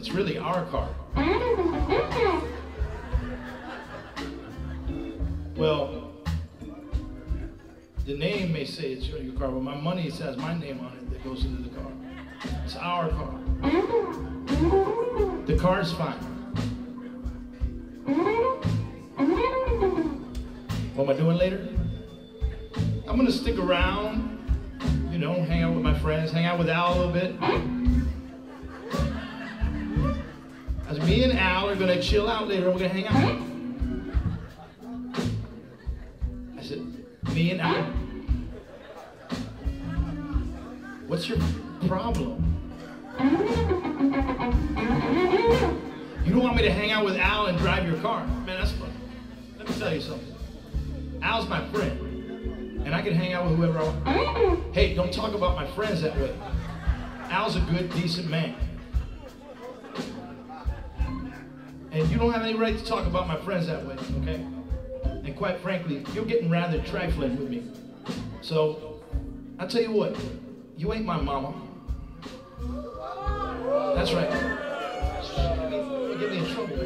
It's really our car. Well, the name may say it's your car, but my money says my name on it that goes into the car. It's our car. The car's fine. What am I doing later? I'm gonna stick around, you know, hang out with my friends, hang out with Al a little bit. Me and Al are gonna chill out later, and we're gonna hang out. I said, me and Al. What's your problem? You don't want me to hang out with Al and drive your car? Man, that's fun. Let me tell you something. Al's my friend, and I can hang out with whoever I want. Hey, don't talk about my friends that way. Al's a good, decent man. And you don't have any right to talk about my friends that way, okay? And quite frankly, you're getting rather trifling with me. So, I'll tell you what, you ain't my mama. That's right. You'll get me in trouble.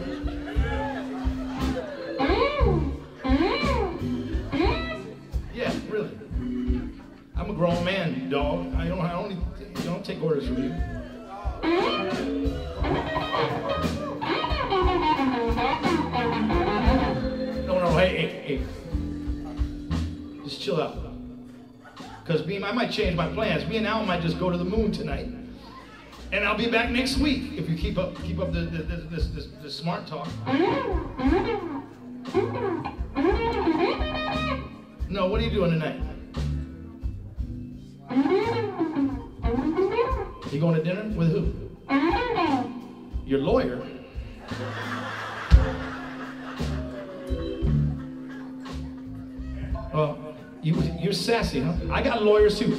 Yeah, really. I'm a grown man, dog. I don't, I only, don't take orders from you. No, no, hey, hey, hey. Just chill out. Because me, I might change my plans. Me and Al might just go to the moon tonight. And I'll be back next week if you keep up keep up the, the, the, this, this, this smart talk. No, what are you doing tonight? You going to dinner with who? Your lawyer? Well, you, you're sassy, huh? I got lawyers too.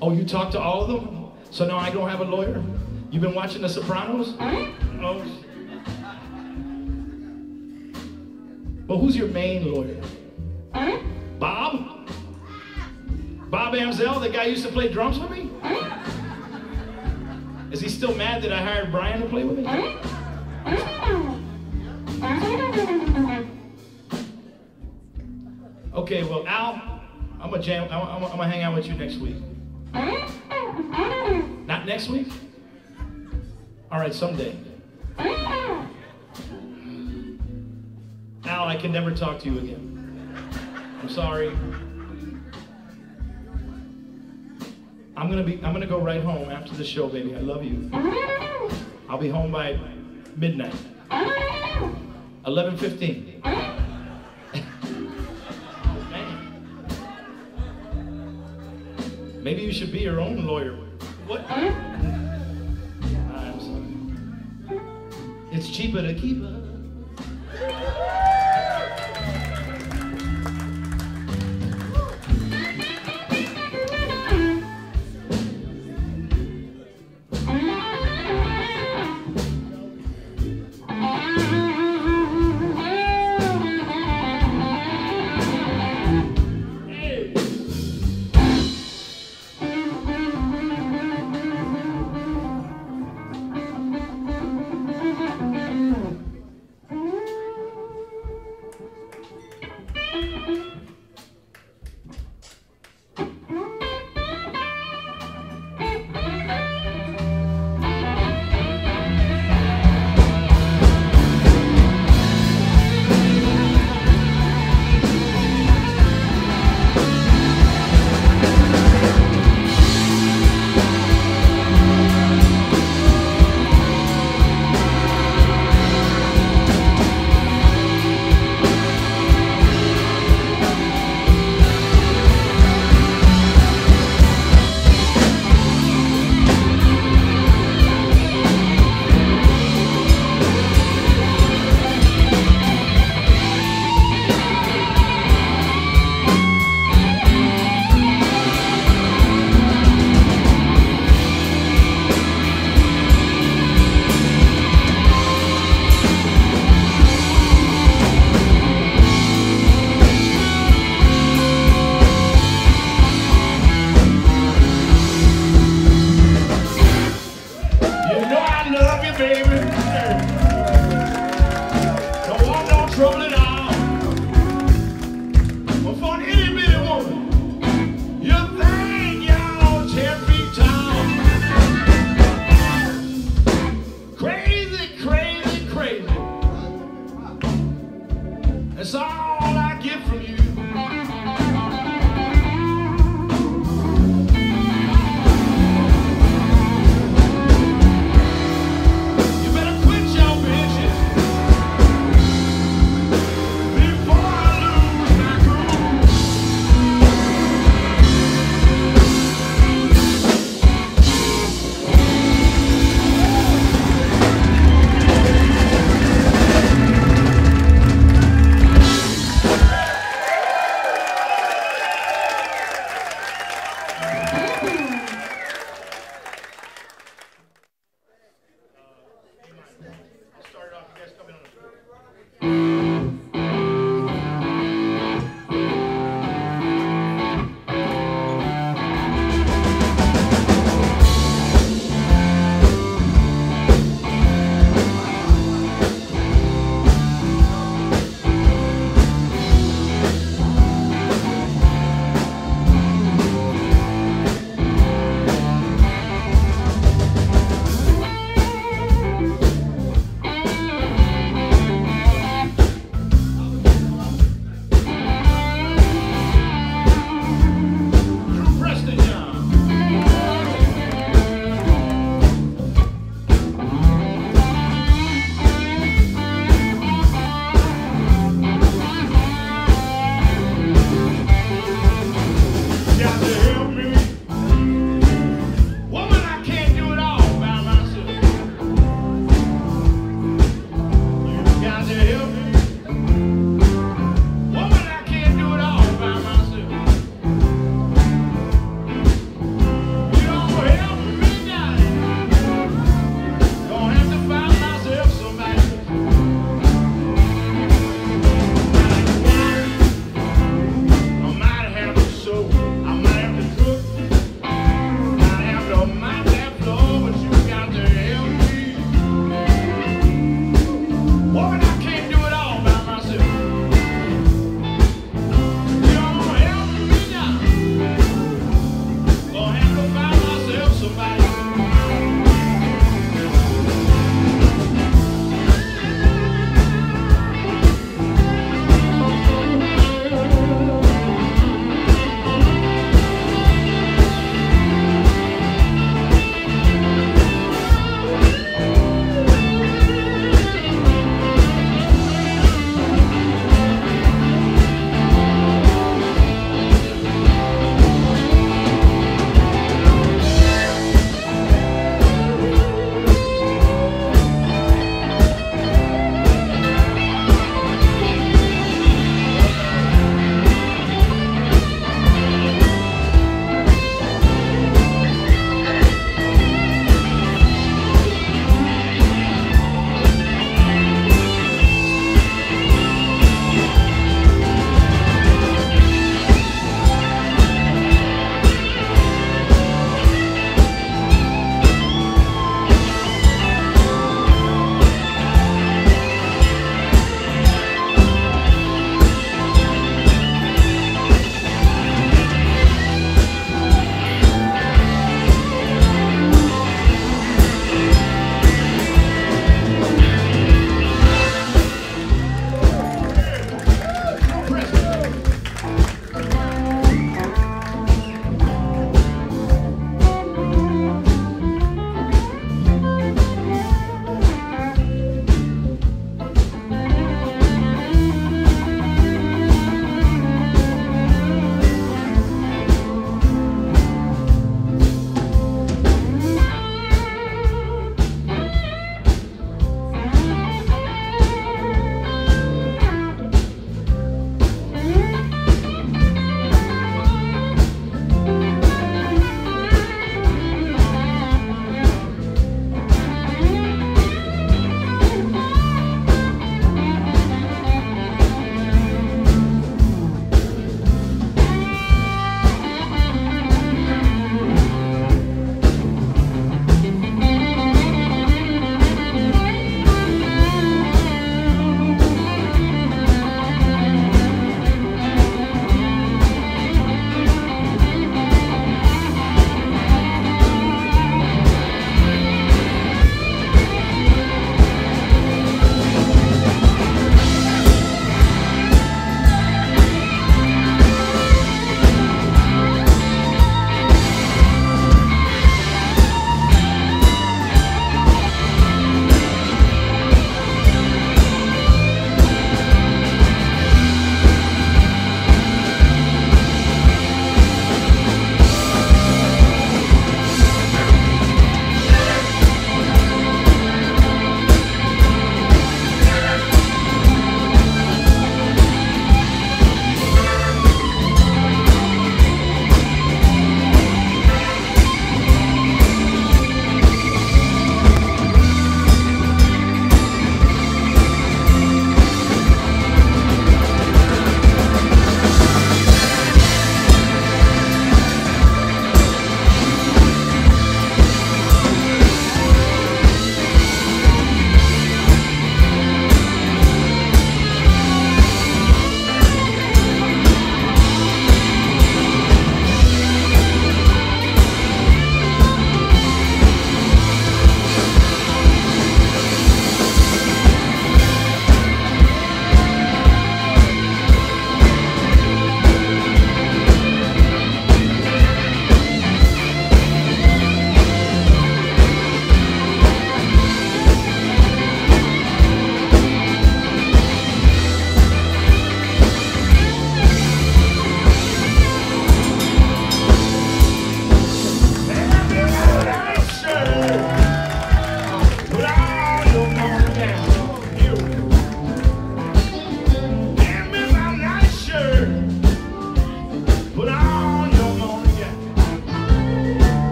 Oh, you talk to all of them? So now I don't have a lawyer? You've been watching The Sopranos? Oh. Well, who's your main lawyer? Bob? Bob Amzell, the guy who used to play drums with me? Is he still mad that I hired Brian to play with me? Okay, well, Al, I'm gonna jam. I'm, I'm, I'm gonna hang out with you next week. Not next week? All right, someday. Al, I can never talk to you again. I'm sorry. I'm gonna be. I'm gonna go right home after the show, baby. I love you. I'll be home by midnight. 11:15. Maybe you should be your own lawyer. What? I'm sorry. It's cheaper to keep her.